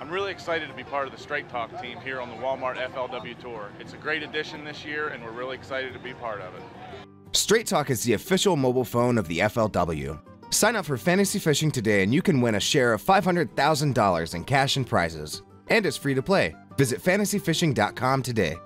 I'm really excited to be part of the Straight Talk team here on the Walmart FLW Tour. It's a great addition this year, and we're really excited to be part of it. Straight Talk is the official mobile phone of the FLW. Sign up for Fantasy Fishing today and you can win a share of $500,000 in cash and prizes. And it's free to play. Visit fantasyfishing.com today.